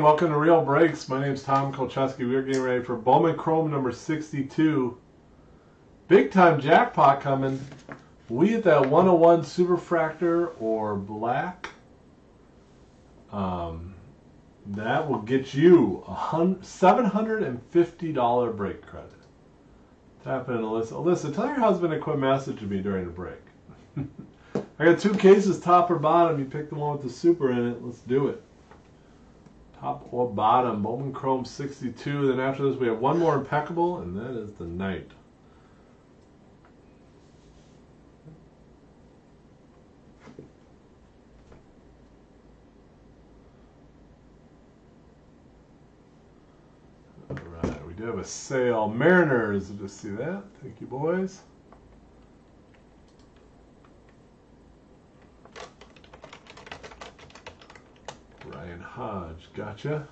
Welcome to Real Breaks. My name is Tom Kolcheski. We're getting ready for Bowman Chrome number 62. Big time jackpot coming. We hit that 101 Superfractor or black. Um, that will get you a $750 break credit. Tap in Alyssa. Alyssa, tell your husband to quit messaging me during the break. I got two cases, top or bottom. You pick the one with the super in it. Let's do it. Top or bottom, Bowman Chrome 62. Then after this, we have one more impeccable, and that is the Knight. All right, we do have a sale. Mariners, just see that. Thank you, boys. Ryan Hodge, gotcha.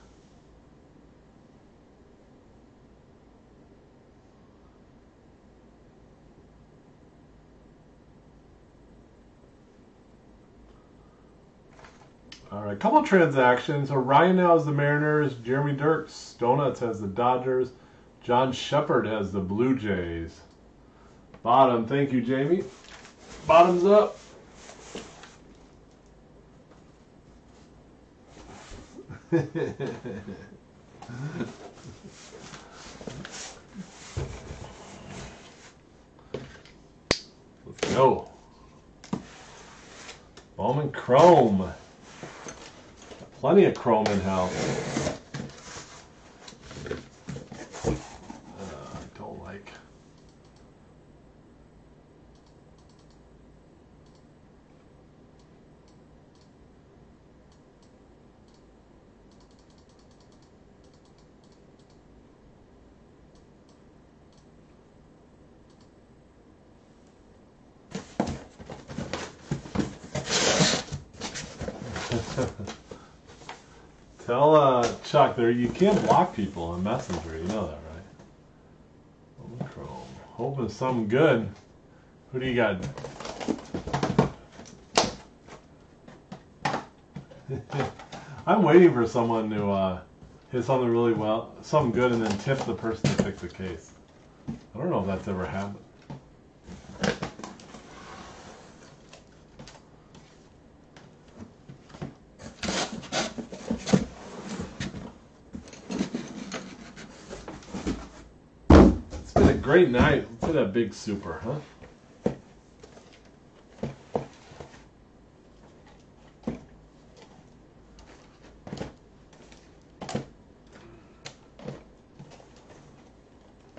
All right, couple transactions. Orion now has the Mariners. Jeremy Dirks, Donuts has the Dodgers. John Shepard has the Blue Jays. Bottom, thank you, Jamie. Bottoms up. Let's go. Bowman Chrome. Plenty of chrome in house. Uh, I don't like. Tell there you can't block people on Messenger. You know that, right? Chrome. Hoping something good. Who do you got? I'm waiting for someone to uh, hit something really well, something good, and then tip the person to pick the case. I don't know if that's ever happened. Great night. At that big super, huh?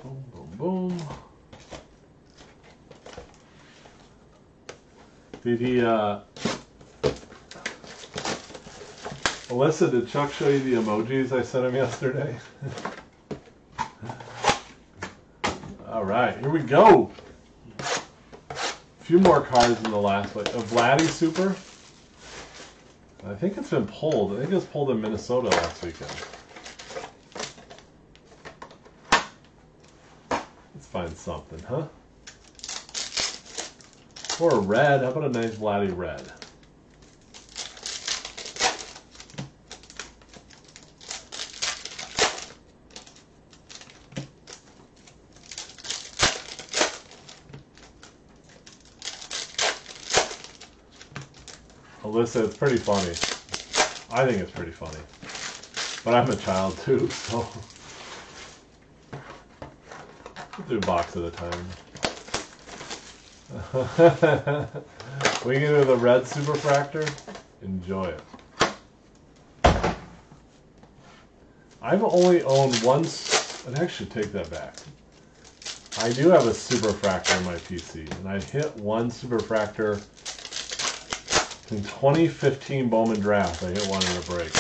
Boom, boom, boom. Did he, uh, Alyssa, did Chuck show you the emojis I sent him yesterday? All right, here we go. A few more cards in the last one. A Vladdy Super. I think it's been pulled. I think it was pulled in Minnesota last weekend. Let's find something, huh? Or a red. How about a nice Vladdy red? It's pretty funny. I think it's pretty funny. But I'm a child too, so. Do a box at a time. we can do the red superfractor. Enjoy it. I've only owned once, And I should take that back. I do have a superfractor in my PC, and I hit one superfractor in 2015 Bowman Draft. I hit one in a break.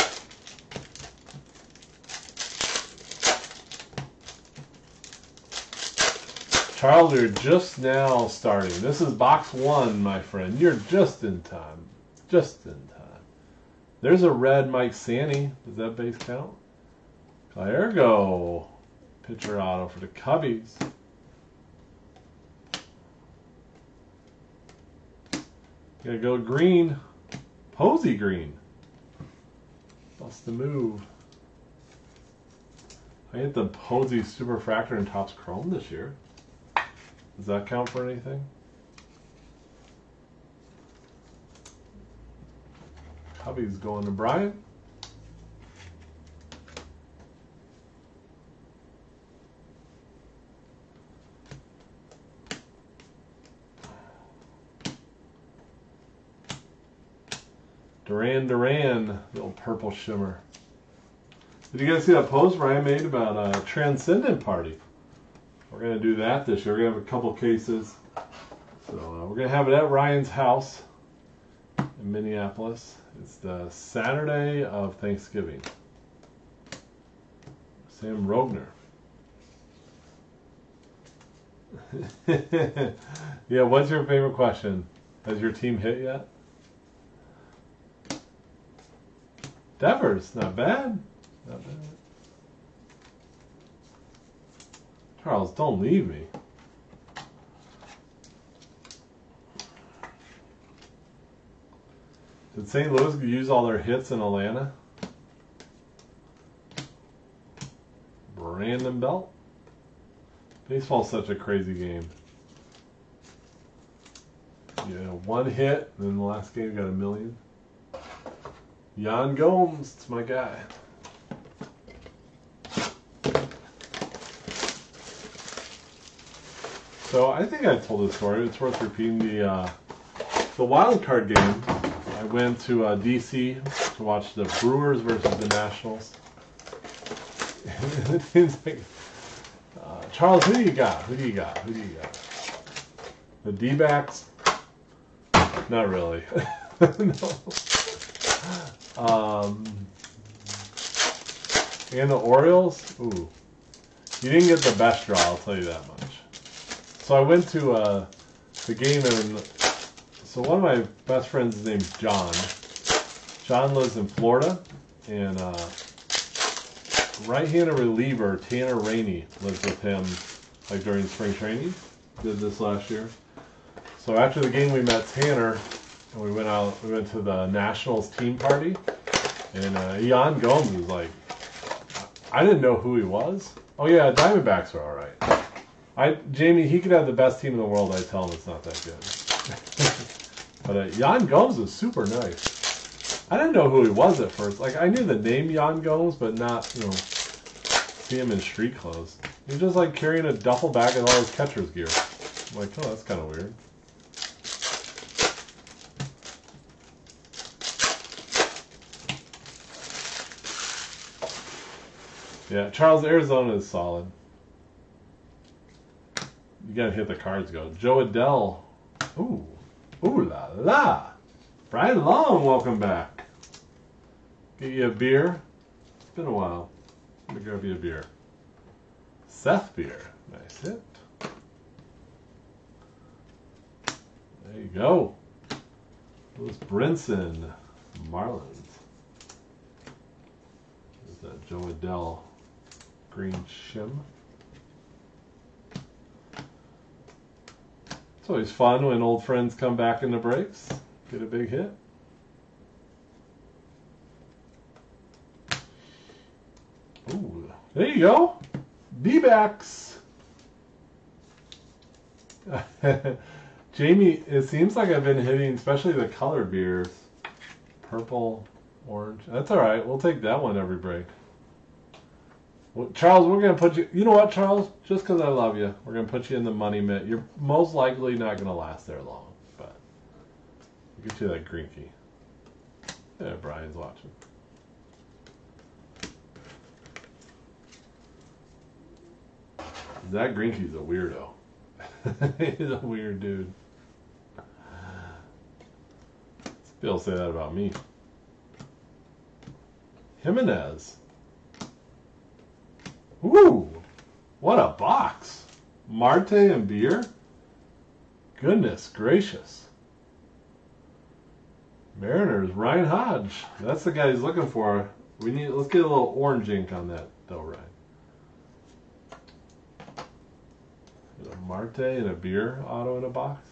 Charles, you're just now starting. This is box one, my friend. You're just in time. Just in time. There's a red Mike Sanny. Does that base count? Ergo. Pitcher auto for the Cubbies. Gotta go green. Posey green. What's the move? I hit the Posey Superfractor and Topps Chrome this year. Does that count for anything? Hubby's going to Brian. Duran Duran, little purple shimmer. Did you guys see that post Ryan made about a Transcendent Party? We're going to do that this year. We're to have a couple cases. So uh, we're going to have it at Ryan's house in Minneapolis. It's the Saturday of Thanksgiving. Sam Rogner. yeah, what's your favorite question? Has your team hit yet? Devers, not bad. Not bad. Charles, don't leave me. Did St. Louis use all their hits in Atlanta? Brandon Belt? Baseball's such a crazy game. Know, one hit, and then the last game got a million. Yan Gomes, it's my guy. So I think I told this story. It's worth repeating. The uh, the wild card game. I went to uh, DC to watch the Brewers versus the Nationals. it seems like uh, Charles. Who do you got? Who do you got? Who do you got? The D-backs? Not really. no. Um, and the Orioles? Ooh. You didn't get the best draw, I'll tell you that much. So I went to uh, the game, and so one of my best friends, his name's John. John lives in Florida, and uh, right-handed reliever Tanner Rainey lives with him, like during spring training. Did this last year. So after the game, we met Tanner, and we went out. We went to the Nationals team party, and uh, Yan Gomes was like, I didn't know who he was. Oh yeah, Diamondbacks are all right. I Jamie, he could have the best team in the world. I tell him it's not that good. but uh, Yan Gomes is super nice. I didn't know who he was at first. Like I knew the name Yan Gomes, but not you know see him in street clothes. He's just like carrying a duffel bag with all his catcher's gear. I'm like, oh, that's kind of weird. Yeah, Charles, Arizona is solid. You gotta hit the cards go. Jo Adell. Ooh. Ooh la la. Brian Long, welcome back. Get you a beer. It's been a while. Let me grab you a beer. Seth Beer. Nice hit. There you go. Lewis Brinson. Marlins. Is that Jo Adell green shim. It's always fun when old friends come back in the breaks, get a big hit. Ooh, there you go. D-backs. Jamie, it seems like I've been hitting, especially the colored beers. Purple, orange. That's all right. We'll take that one every break. Well, Charles, we're going to put you. You know what, Charles? Just because I love you, we're going to put you in the money mitt. You're most likely not going to last there long, but we'll get you that green key. Yeah, Brian's watching. That green key's a weirdo. He's a weird dude. People say that about me. Jimenez. Ooh, what a box. Marte and beer? Goodness gracious. Mariners, Ryan Hodge. That's the guy he's looking for. We need let's get a little orange ink on that though, Ryan. A Marte and a beer auto in a box.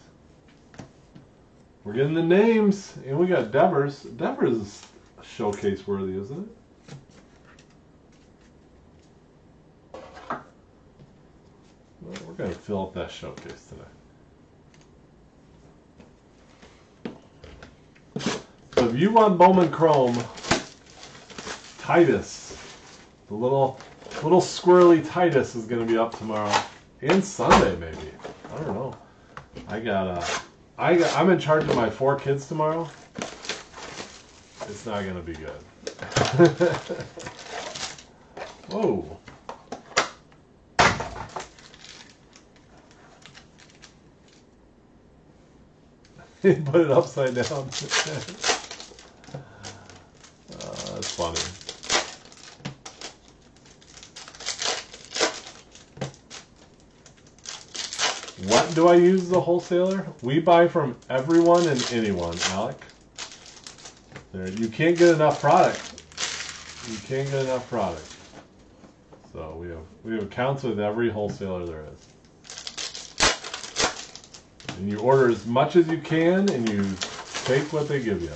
We're getting the names, and we got Devers. Devers is showcase worthy, isn't it? Going to fill up that showcase today. So if you want Bowman Chrome, Titus, the little little squirrely Titus is going to be up tomorrow and Sunday maybe. I don't know. I got uh, I got, I'm in charge of my four kids tomorrow. It's not going to be good. Whoa. He put it upside down. uh, that's funny. What do I use as a wholesaler? We buy from everyone and anyone, Alec. There, you can't get enough product. You can't get enough product. So we have we have accounts with every wholesaler there is. And you order as much as you can and you take what they give you.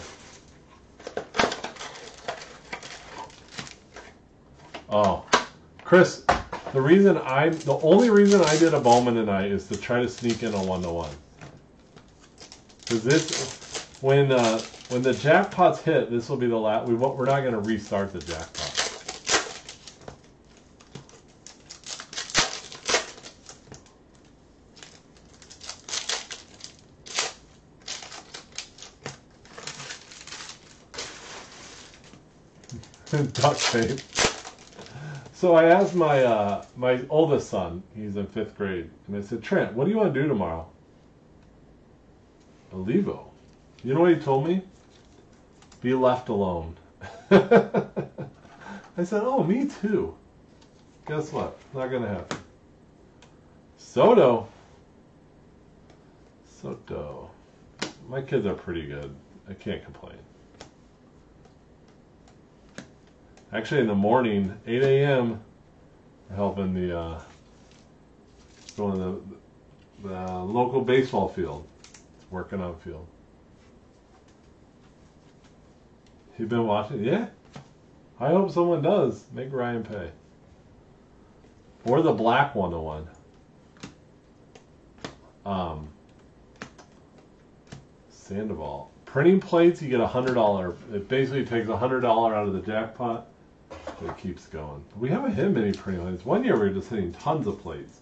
Oh, Chris, the reason I, the only reason I did a Bowman tonight is to try to sneak in a one to one. Because this, when uh, when the jackpots hit, this will be the last. We won't, we're not going to restart the jackpot. duct tape. So I asked my uh, my oldest son, he's in fifth grade, and I said, Trent, what do you want to do tomorrow? A. You know what he told me? Be left alone. I said, oh, me too. Guess what? Not gonna happen. Soto. Soto. My kids are pretty good. I can't complain. Actually, in the morning, 8 a.m., helping the uh, going to the, the local baseball field, working on field. You've been watching? Yeah. I hope someone does. Make Ryan pay. Or the black 101. Um, Sandoval. Printing plates, you get a hundred dollar. It basically takes a hundred dollar out of the jackpot it keeps going. We haven't hit many printing plates. One year we were just hitting tons of plates.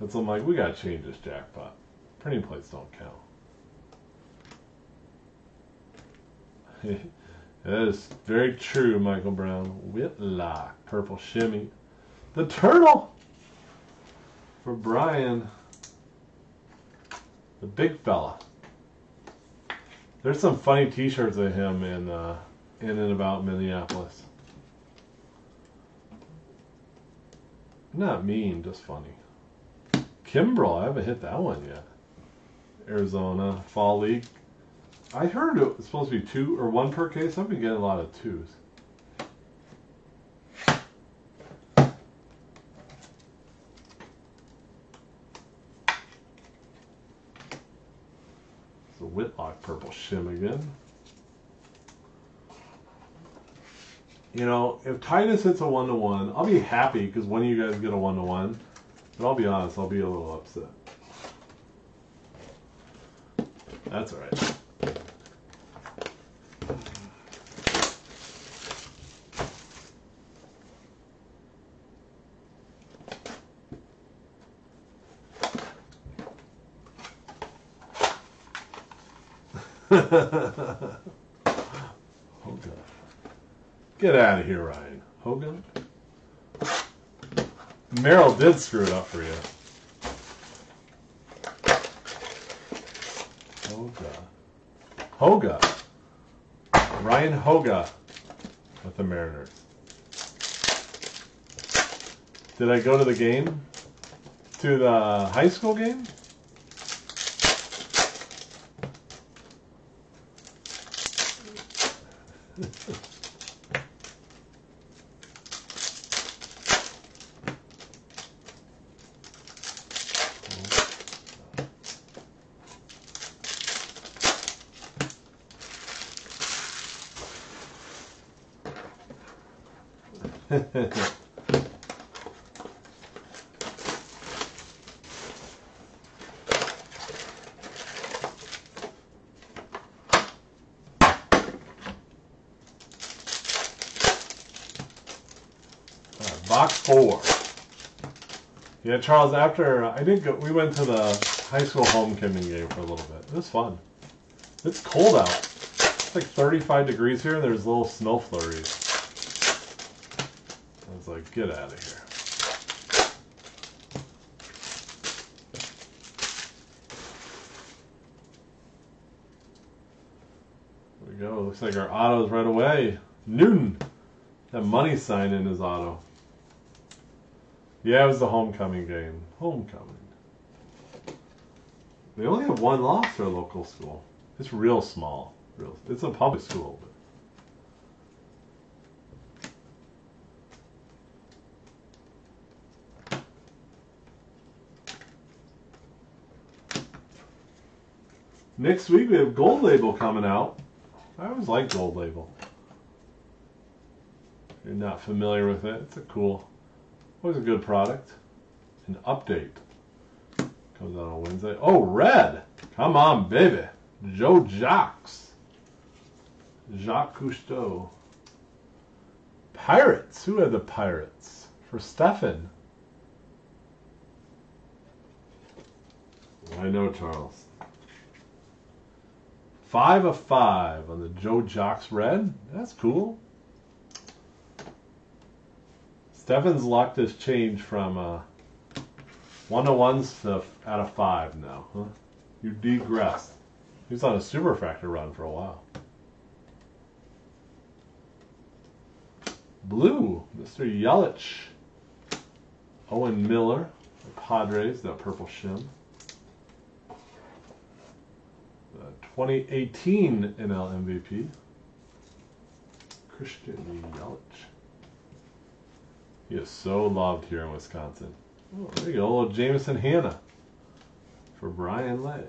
And so I'm like, we gotta change this jackpot. Printing plates don't count. that is very true, Michael Brown. Whitlock, purple shimmy. The turtle for Brian. The big fella. There's some funny T-shirts of him in uh, in and about Minneapolis. Not mean, just funny. Kimbrel, I haven't hit that one yet. Arizona Fall League. I heard it was supposed to be two or one per case. I've been getting a lot of twos. It's a Whitlock purple shim again. You know, if Titus hits a one to one, I'll be happy because of you guys get a one to one. But I'll be honest, I'll be a little upset. That's all right. Get out of here, Ryan. Hogan? Merrill did screw it up for you. Hoga. Hoga. Ryan Hoga with the Mariners. Did I go to the game? To the high school game? Charles. After uh, I did go, we went to the high school homecoming game for a little bit. It was fun. It's cold out. It's like 35 degrees here. and There's little snow flurries. I was like, get out of here. We go. Looks like our auto's right away. Newton. That money sign in his auto. Yeah, it was the homecoming game. Homecoming. They only have one loss for a local school. It's real small. Real. It's a public school. Next week we have Gold Label coming out. I always like Gold Label. If you're not familiar with it, it's a cool, always a good product. An update. Comes out on Wednesday. Oh, red! Come on, baby. Joe Jacques. Jacques Cousteau. Pirates. Who had the Pirates? For Stefan. I know, Charles. Five of five on the Joe Jacques red. That's cool. Stefan's luck has changed from uh, one to ones to out of five now. Huh? You degress. He was on a superfractor run for a while. Blue, Mr. Yelich. Owen Miller, the Padres, that purple shim. The 2018 NL MVP, Christian Yelich. He is so loved here in Wisconsin. Oh, there you go, a little Jameson Hannah for Brian Lay.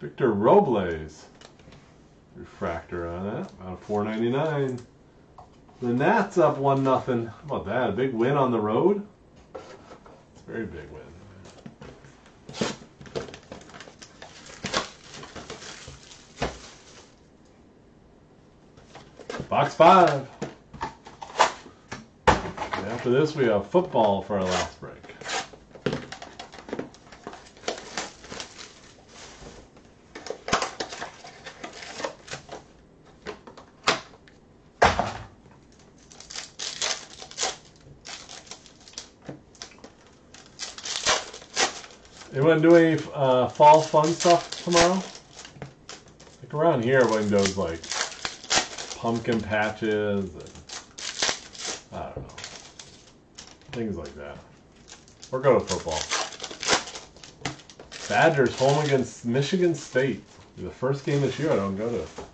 Victor Robles. Refractor on that. Four ninety nine. The Nats up one nothing. How about that? A big win on the road? It's very big win. Box five. And after this, we have football for our last break. Anyone do any uh, fall fun stuff tomorrow? Like around here, does like pumpkin patches and I don't know things like that. Or go to football. Badgers home against Michigan State. The first game this year I don't go to.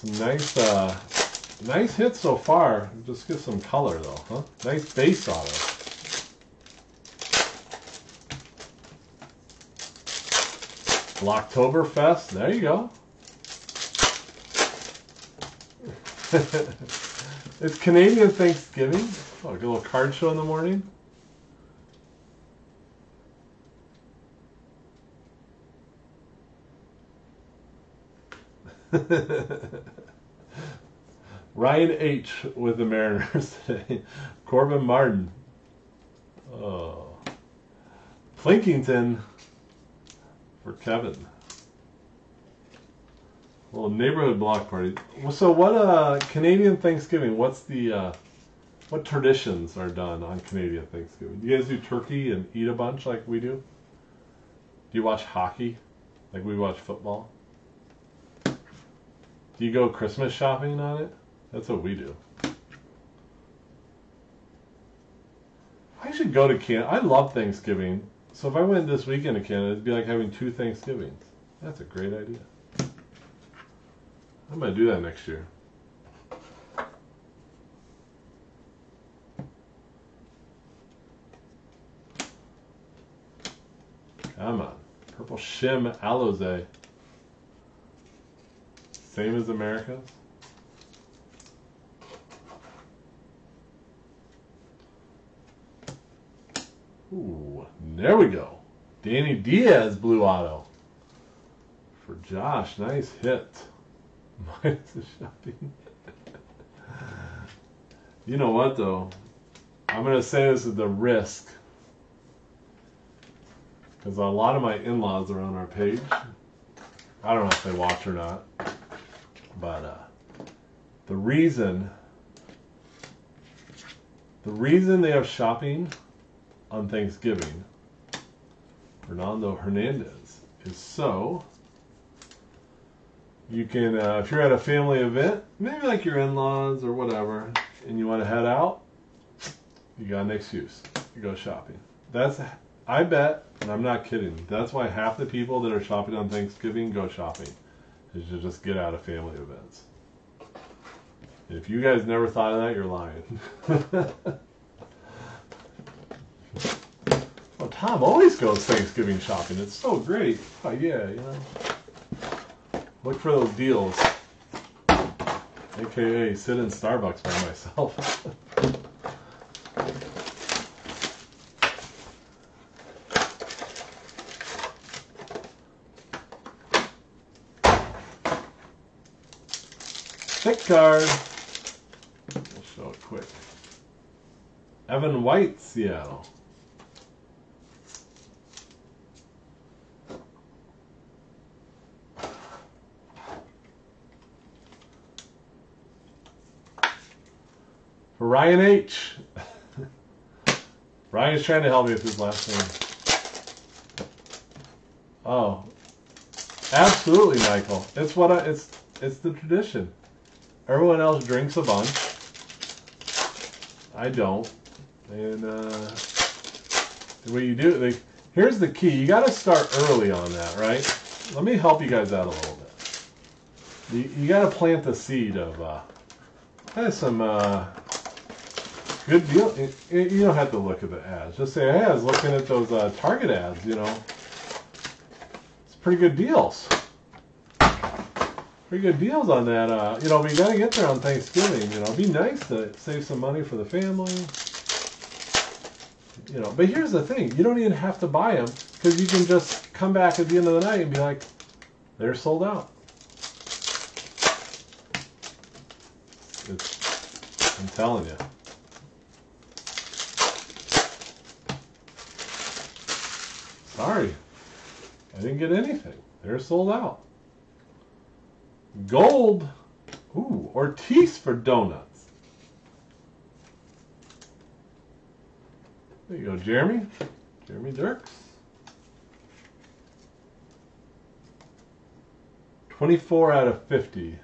Some nice, uh, nice hits so far. Just get some color though, huh? Nice base auto. Blocktoberfest. There you go. it's Canadian Thanksgiving. Oh, a little card show in the morning. Ryan H. with the Mariners today. Corbin Martin. Oh. Pilkington for Kevin. A little neighborhood block party. So what uh Canadian Thanksgiving, what's the uh what traditions are done on Canadian Thanksgiving? Do you guys do turkey and eat a bunch like we do? Do you watch hockey like we watch football? Do you go Christmas shopping on it? That's what we do. I should go to Canada. I love Thanksgiving. So if I went this weekend to Canada, it'd be like having two Thanksgivings. That's a great idea. I'm going to do that next year. Come on. Purple Shim Alizé. Same as America's. Ooh, there we go. Danny Diaz blue auto. For Josh, nice hit. Minus the shopping. you know what though? I'm gonna say this is the risk. Because a lot of my in-laws are on our page. I don't know if they watch or not. But uh, the reason the reason they have shopping on Thanksgiving, Fernando Hernandez, is so you can, uh, if you're at a family event, maybe like your in-laws or whatever, and you want to head out, you got an excuse. You go shopping. That's, I bet, and I'm not kidding. That's why half the people that are shopping on Thanksgiving go shopping, is to just get out of family events. If you guys never thought of that, you're lying. well, Tom always goes Thanksgiving shopping. It's so great. Oh, yeah, you know. Look for those deals. AKA sit in Starbucks by myself. card. We'll show it quick. Evan White, Seattle. Ryan H. Ryan's trying to help me with his last name. Oh, absolutely, Michael. It's what I, it's it's the tradition. Everyone else drinks a bunch. I don't. And uh, what you do, they, here's the key. You got to start early on that, right? Let me help you guys out a little bit. You, you got to plant the seed of uh, that's some uh, good deal. You don't have to look at the ads. Just say, hey, I was looking at those uh, Target ads. You know, it's pretty good deals pretty good deals on that. Uh, you know, we got to get there on Thanksgiving. You know, it'd be nice to save some money for the family. You know, but here's the thing: you don't even have to buy them because you can just come back at the end of the night and be like, "They're sold out." It's, I'm telling you. Sorry, I didn't get anything. They're sold out. Gold. Ooh, Ortiz for donuts. There you go, Jeremy. Jeremy Dirks. 24 out of 50.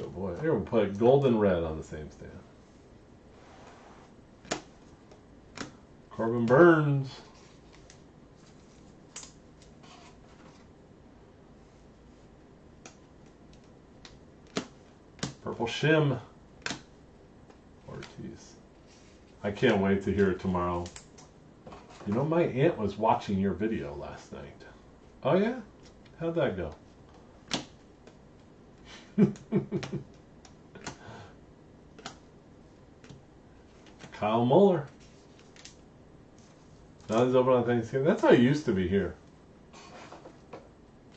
Oh boy, here we'll put gold and red on the same stand. Corbin Burnes. Purple Shim. Ortiz. I can't wait to hear it tomorrow. You know, my aunt was watching your video last night. Oh, yeah? How'd that go? Kyle Muller. Now he's open on Thanksgiving. That's how it used to be here.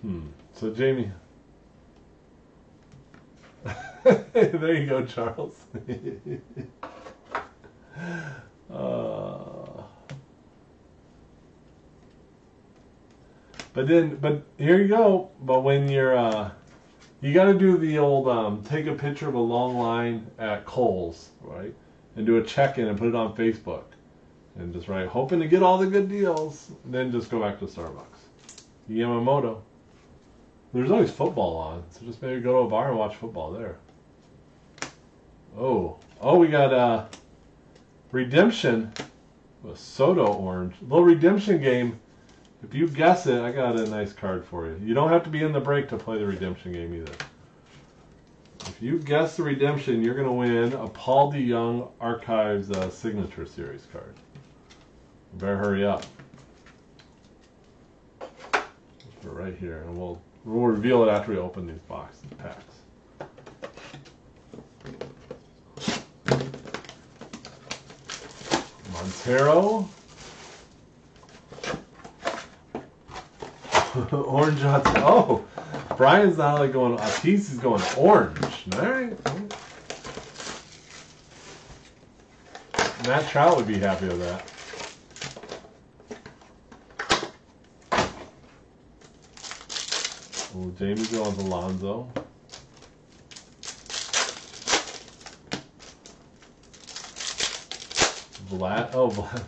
Hmm. So, Jamie, there you go, Charles. uh, but then, but here you go. But when you're, uh, you got to do the old um, take a picture of a long line at Kohl's, right? And do a check in and put it on Facebook. And just write, hoping to get all the good deals. Then just go back to Starbucks. Yamamoto. There's always football on, so just maybe go to a bar and watch football there. Oh, oh, we got uh, redemption. A Soto orange, little redemption game. If you guess it, I got a nice card for you. You don't have to be in the break to play the redemption game either. If you guess the redemption, you're going to win a Paul DeJong Archives uh, Signature Series card. Better hurry up. for right here, and we'll we'll reveal it after we open these boxes packs. Montero. orange hot. Oh, Brian's not only going. Atis is going orange. All right. Matt Trout would be happy with that. Well, Jamie's going with Oh, Vlad.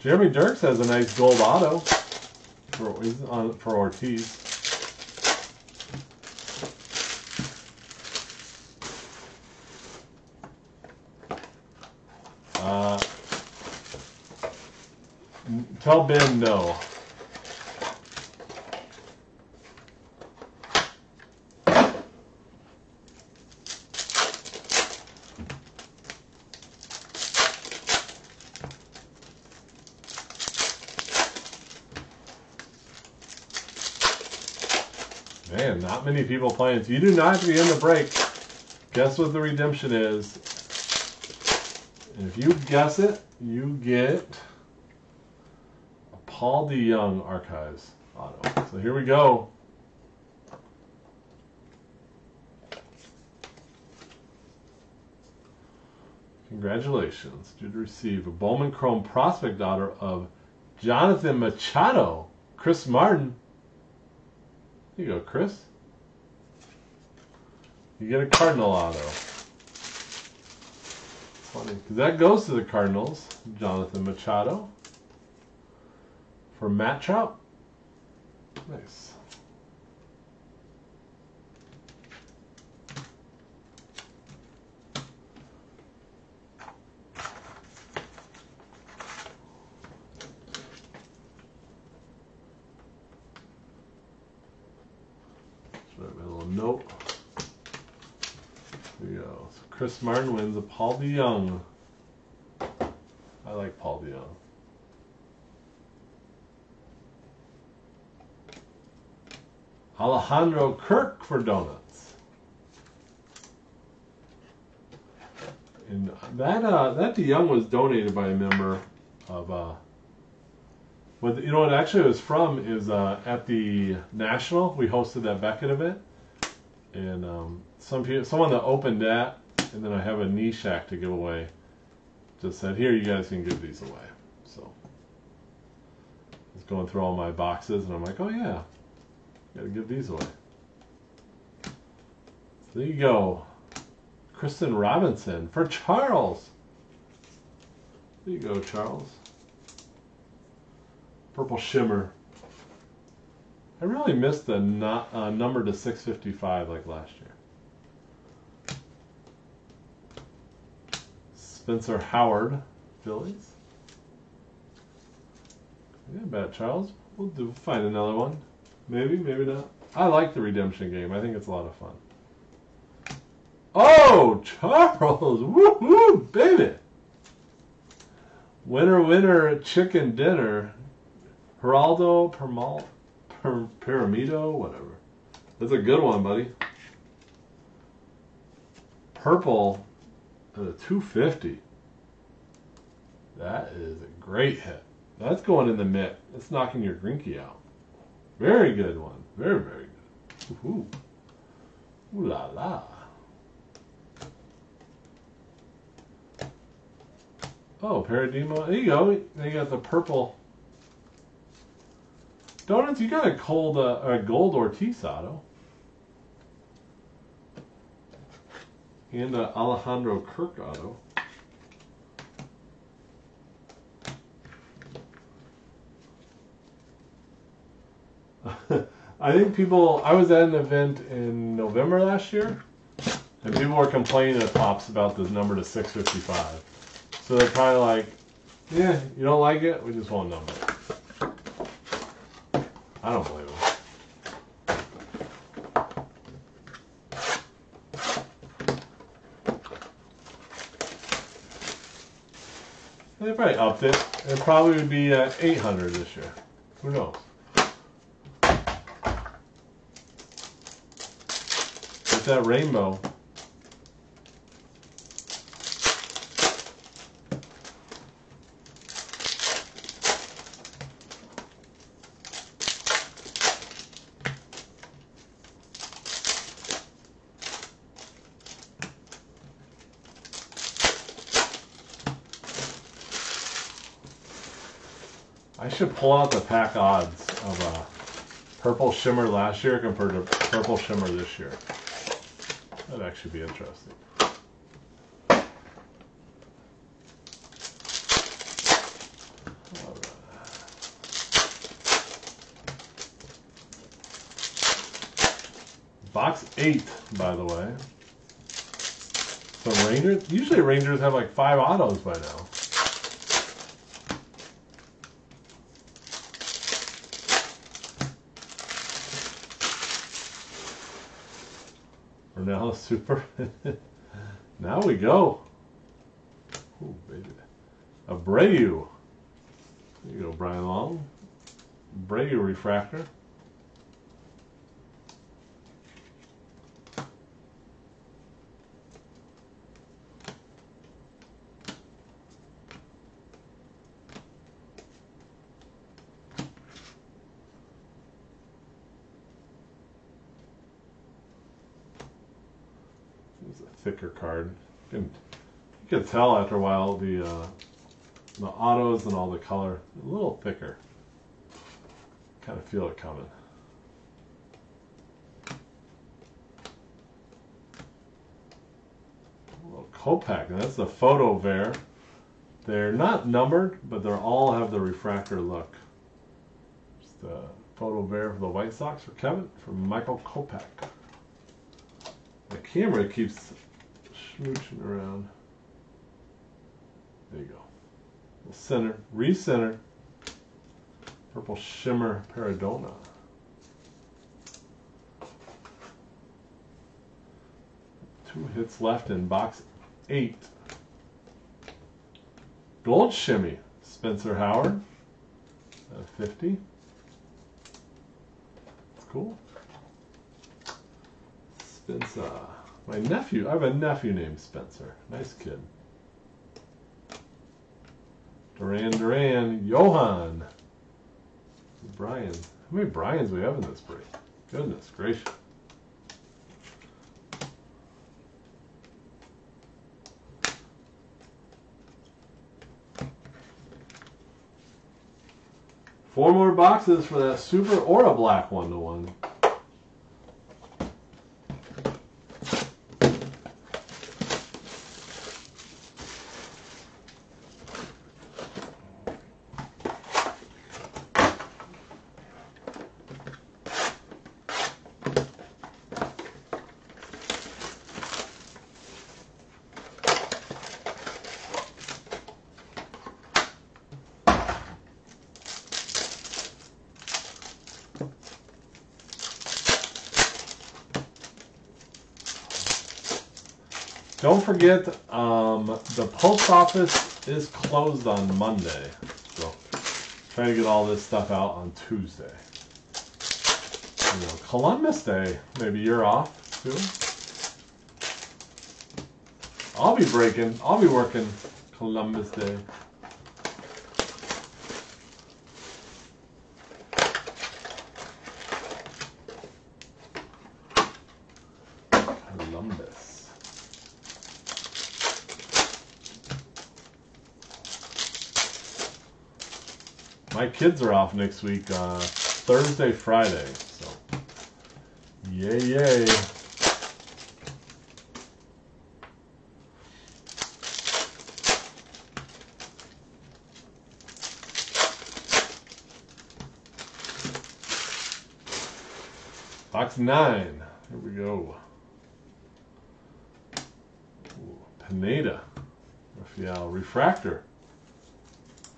Jeremy Dirks has a nice gold auto for for Ortiz. Uh, tell Ben no. Man, not many people playing. So you do not have to be in the break. Guess what the redemption is. And if you guess it, you get a Paul DeJong Archives auto. So here we go. Congratulations. To receive a Bowman Chrome Prospect Auto of Jonathan Machado. Chris Martin. Here you go, Chris. You get a Cardinal auto. Funny, because that goes to the Cardinals. Jonathan Machado. For Matt Trout. Nice. Should have a little note. There you go. So Chris Martin wins a Paul DeJong. I like Paul DeJong. Alejandro Kirk for donuts. And that uh, that DeJong was donated by a member of uh, what you know what actually it was from is uh, at the national we hosted that Beckett event, and um, some people someone that opened that, and then I have a knee shack to give away. Just said here you guys can give these away. So was going through all my boxes and I'm like, oh yeah, gotta give these away. So there you go, Kristian Robinson for Charles. There you go, Charles. Purple Shimmer. I really missed the uh, number to 655 like last year. Spencer Howard, Phillies. Yeah, bad Charles. We'll do find another one. Maybe, maybe not. I like the redemption game. I think it's a lot of fun. Oh, Charles! Woo baby! Winner, winner, chicken dinner. Geraldo Permal, per, Piramido, whatever. That's a good one, buddy. Purple at a 250. That is a great hit. That's going in the mitt. It's knocking your Greinke out. Very good one. Very, very good. Ooh, Ooh la la. Oh, Parademo. There you go. They got the purple Donuts, you got a cold, uh, a gold Ortiz auto. And a Alejandro Kirk auto. I think people, I was at an event in November last year, and people were complaining at Topps about the number to 655. So they're probably like, yeah, you don't like it? We just want a number. I don't believe him. They probably upped it. It probably would be uh, 800 this year. Who knows? With that rainbow. I should pull out the pack odds of uh, Purple Shimmer last year compared to Purple Shimmer this year. That'd actually be interesting. Box eight, by the way. So Rangers, usually Rangers have like five autos by now. Super. now we go. Ooh, baby. Abreu. There you go, Brian Long. Abreu refractor. Card. You can, you can tell after a while the uh, the autos and all the color a little thicker. Kind of feel it coming. A little Kopech, and that's the photo Ver. They're not numbered, but they all have the refractor look. Just the photo Ver for the White Sox for Kevin from Michael Kopech. The camera keeps smooching around. There you go. Center, recenter. Purple Shimmer Paradona. Two hits left in box eight. Gold Shimmy, Spencer Howard. Uh, 50. That's cool. Spencer. My nephew. I have a nephew named Spencer. Nice kid. Duran Duran. Johan. Brian. How many Brians we have in this break? Goodness gracious. Four more boxes for that super or a black one to one. Don't forget, um, the post office is closed on Monday. So try to get all this stuff out on Tuesday. You know, Columbus Day. Maybe you're off too. I'll be breaking. I'll be working Columbus Day. Columbus. My kids are off next week, uh, Thursday, Friday. So, yay, yay. Box nine. Here we go. Ooh, Pineda. Raphael. Refractor.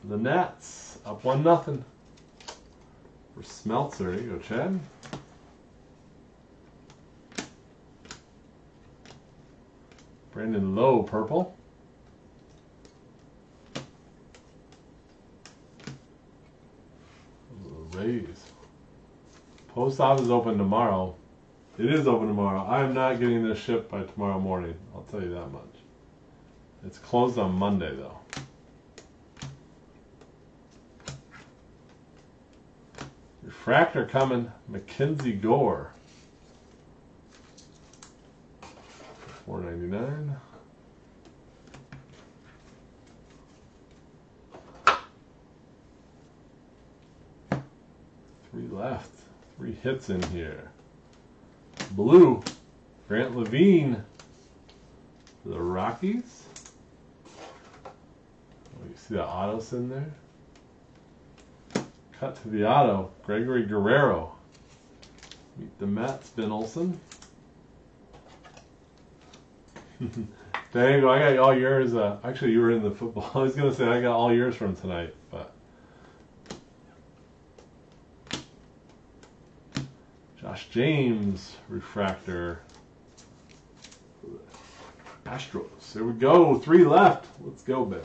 The Nats. Up one nothing. For Smeltzer. There you go, Chad. Brandon Lowe, purple. Rays. Post office open tomorrow. It is open tomorrow. I am not getting this shipped by tomorrow morning. I'll tell you that much. It's closed on Monday though. Refractor coming. Mackenzie Gore. Four ninety nine. Three left. Three hits in here. Blue. Grant Lavigne. The Rockies. Oh, you see the autos in there? Cut to the auto. Gregory Guerrero. Meet the Mets. Ben Olson. Dang, I got all yours. Uh, actually, you were in the football. I was gonna say I got all yours from tonight, but Josh James refractor. Astros. There we go. Three left. Let's go, baby.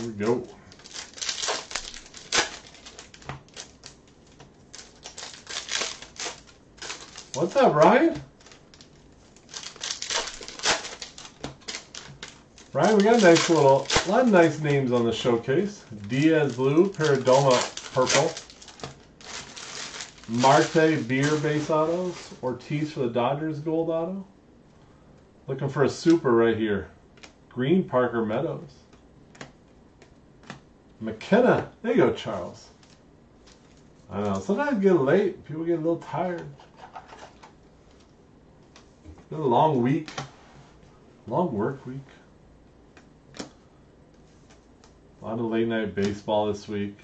Here we go. What's up, Ryan? Ryan, we got a nice little, a lot of nice names on the showcase. Diaz blue, Paradoma purple, Marte beer base autos, Ortiz for the Dodgers gold auto. Looking for a super right here. Green Parker Meadows. McKenna. There you go, Charles. I know. Sometimes get late. People get a little tired. Been a long week. Long work week. A lot of late night baseball this week.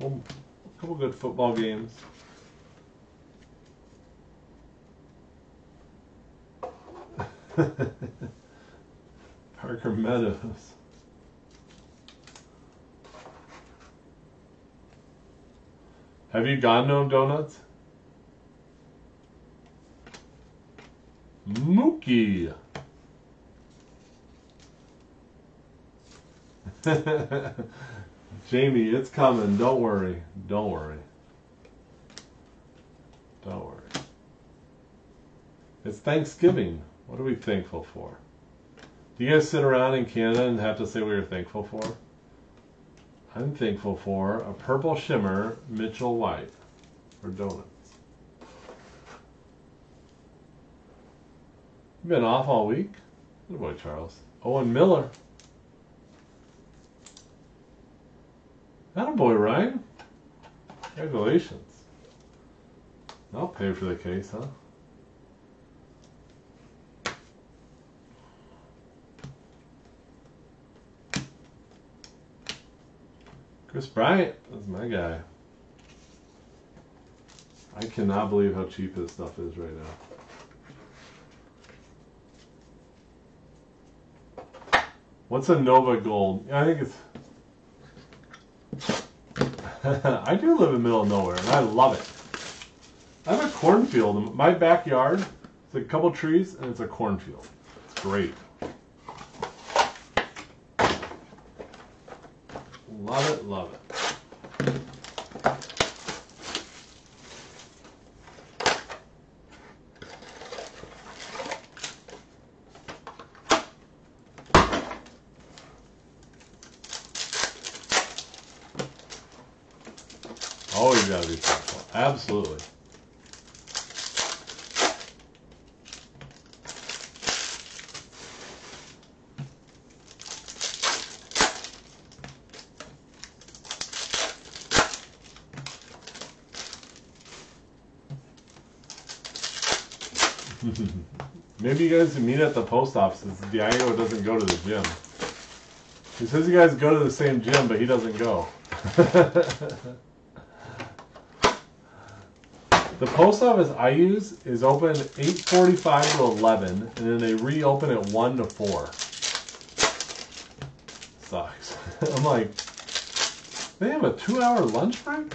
Well, a couple good football games. Parker Meadows. Have you gone to donuts? Mookie. Jamie, it's coming. Don't worry. Don't worry. Don't worry. It's Thanksgiving. What are we thankful for? Do you guys sit around in Canada and have to say what you're thankful for? I'm thankful for a purple shimmer Mitchell White for donuts. You've been off all week? Good boy, Charles. Owen Miller. That boy, Ryan. Congratulations. I'll pay for the case, huh? Kris Bryant is my guy. I cannot believe how cheap his stuff is right now. What's a Nova Gold? I think it's. I do live in the middle of nowhere, and I love it. I have a cornfield in my backyard. It's a couple trees, and it's a cornfield. It's great. Love it, love it. Always got to be thoughtful. Absolutely. Maybe you guys meet at the post office. Diego doesn't go to the gym. He says you guys go to the same gym, but he doesn't go. the post office I use is open 8:45 to 11, and then they reopen at 1 to 4. Sucks. I'm like, they have a two-hour lunch break,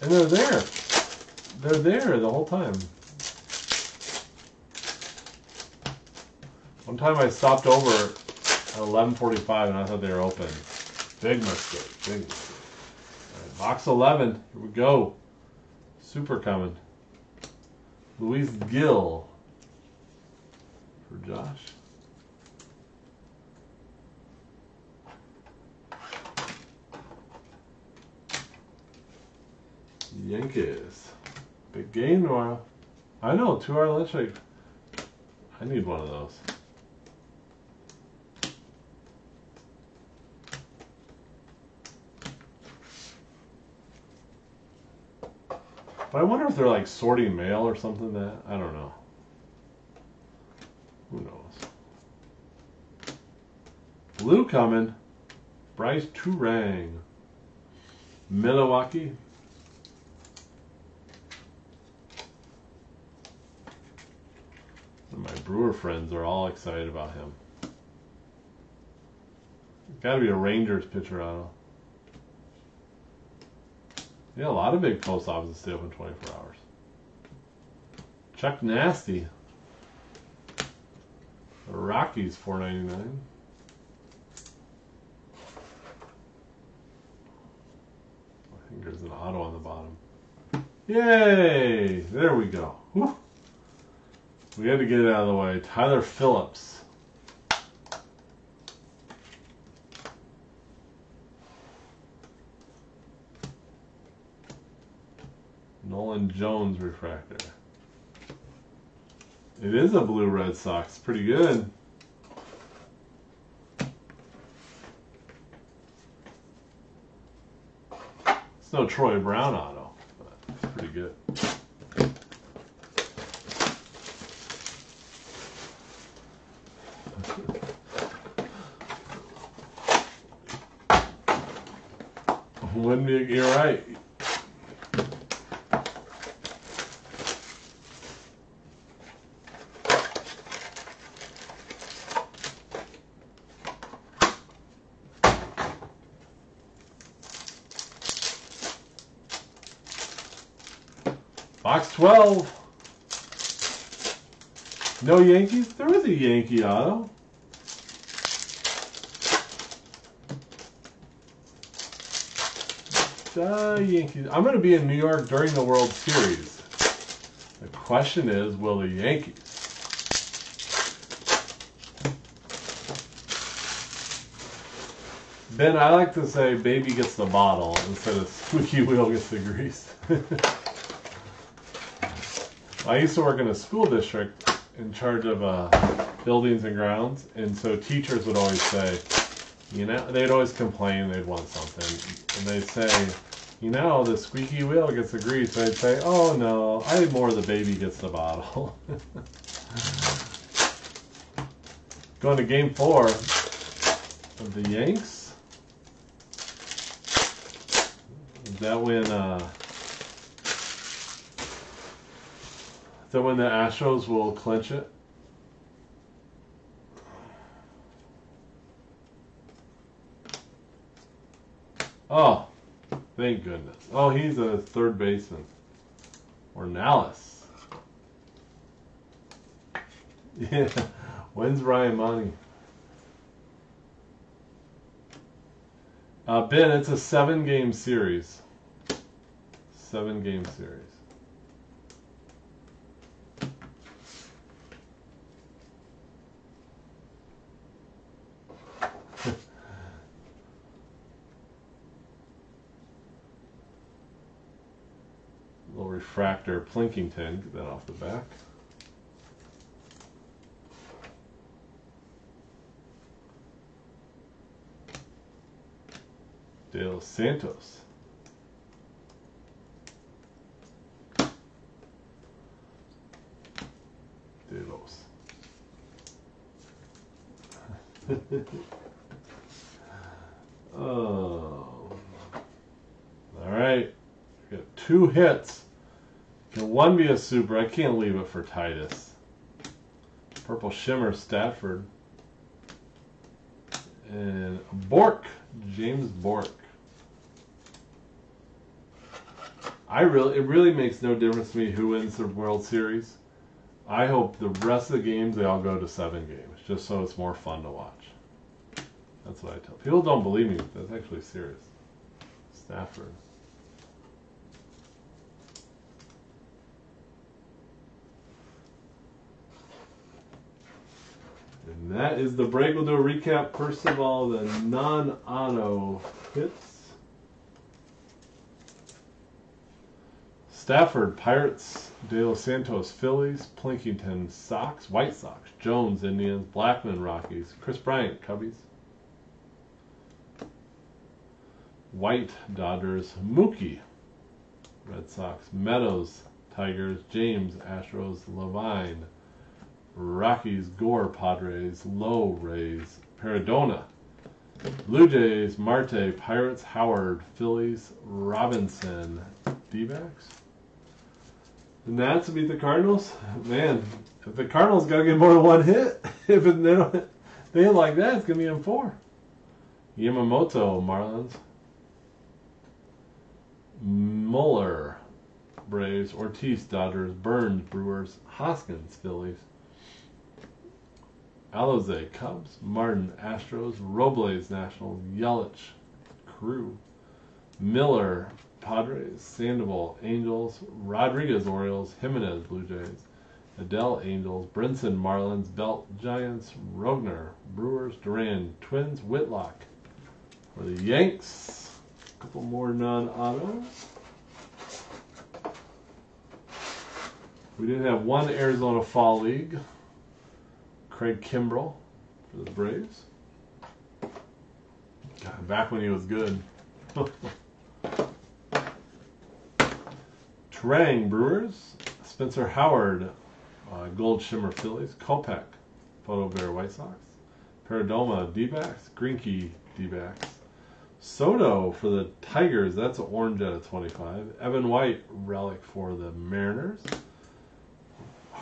and they're there. They're there the whole time. One time I stopped over at 11:45 and I thought they were open. Big mistake. Big mistake. Right, box 11. Here we go. Super coming. Luis Gil for Josh. Yankees. Big game tomorrow. I know, two hour lunch. I need one of those. But I wonder if they're like sorting mail or something that I don't know. Who knows? Blue coming. Bryce Turang. Milwaukee. My Brewer friends are all excited about him. Got to be a Rangers pitcher auto. Yeah, a lot of big post offices stay open 24 hours. Chuck Nasty. Rockies 4.99. I think there's an auto on the bottom. Yay! There we go. Whew. We had to get it out of the way. Tyler Phillips. Nolan Jones refractor. It is a blue Red Sox. Pretty good. It's no Troy Brown auto, but it's pretty good. Wouldn't be, you're right. Box 12. No Yankees? There is a Yankee auto. The Yankees. I'm going to be in New York during the World Series. The question is, will the Yankees? Ben, I like to say baby gets the bottle instead of squeaky wheel gets the grease. I used to work in a school district in charge of uh, buildings and grounds, and so teachers would always say, you know, they'd always complain they'd want something, and they'd say, you know, the squeaky wheel gets the grease. I'd say, oh no, I more the baby gets the bottle. Going to game four of the Yanks. That when? Uh, So when the Astros will clinch it? Oh, thank goodness. Oh, he's a third baseman. Ornelas. Yeah. When's Ryan Money? Uh, ben, it's a seven game series. Seven game series. Refractor Pilkington. Get that off the back. De Los Santos. De Los. oh. All right. We got two hits. One be a super? I can't leave it for Titus. Purple Shimmer Stafford. And Bork. James Bork. I really, it really makes no difference to me who wins the World Series. I hope the rest of the games they all go to seven games, just so it's more fun to watch. That's what I tell people. Don't believe me, that's actually serious. Stafford. And that is the break. We'll do a recap. First of all, the non-auto hits. Stafford, Pirates, De Los Santos, Phillies, Pilkington, Sox, White Sox, Jones, Indians, Blackmon, Rockies, Kris Bryant, Cubbies, White, Dodgers, Mookie, Red Sox, Meadows, Tigers, James, Astros, Lavigne, Rockies, Gore, Padres, Lowe, Rays, Perrodona, Blue Jays, Marte, Pirates, Howard, Phillies, Robinson, D-backs. The Nats beat the Cardinals. Man, if the Cardinals got to get more than one hit, if it, they don't, they hit like that, it's gonna be in four. Yamamoto, Marlins. Muller, Braves. Ortiz, Dodgers. Burns, Brewers. Hoskins, Phillies. Alzolay, Cubs. Martin, Astros. Robles, Nationals. Yelich, Crew. Miller, Padres, Sandoval, Angels, Rodriguez, Orioles, Jimenez, Blue Jays, Adell, Angels, Brinson, Marlins, Belt, Giants, Rogner, Brewers, Duran, Twins, Whitlock. For the Yanks, a couple more non-autos. We did have one Arizona Fall League. Craig Kimbrel for the Braves. God, back when he was good. Turang Brewers, Spencer Howard, uh, Gold Shimmer Phillies, Kopech, Photo Bear White Sox, Perrodoma D-backs, Greinke D-backs, Soto for the Tigers, that's an orange out of 25, Evan White relic for the Mariners,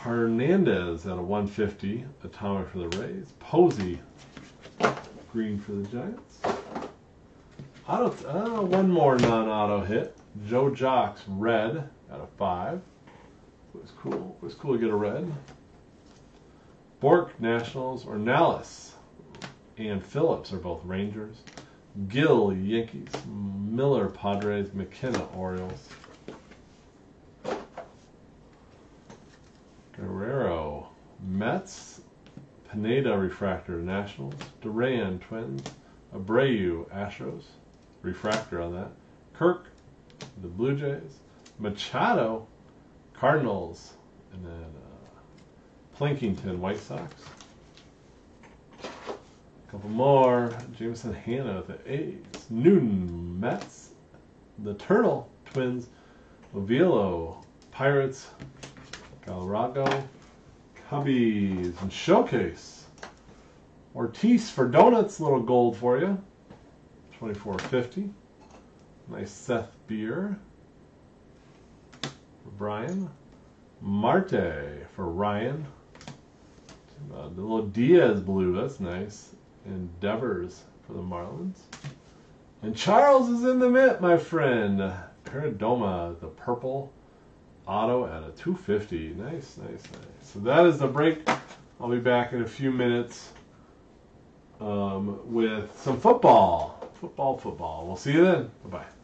Hernandez at a 150, atomic for the Rays, Posey green for the Giants. Auto, uh, one more non-auto hit. Joe Jacques red out of five. It was cool. It was cool to get a red. Bork Nationals Ornelas and Phillips are both Rangers. Gil Yankees, Miller Padres, McKenna Orioles. Mets, Pineda Refractor Nationals, Duran Twins, Abreu Astros, Refractor on that. Kirk the Blue Jays, Machado, Cardinals, and then uh, Pilkington, White Sox. A couple more. Jameson Hannah, the A's. Newton, Mets. The Turtle, Twins. Lovilo, Pirates. Galarraga, Cubbies, and Showcase. Ortiz for donuts, little gold for you. 24.50. Nice Seth Beer for Brian. Marte for Ryan. Uh, the little Diaz blue, that's nice. And Devers for the Marlins. And Charles is in the mint, my friend. Perrodoma, the purple auto at a 250. Nice, nice, nice. So that is the break. I'll be back in a few minutes um, with some football. Football, football. We'll see you then. Bye bye.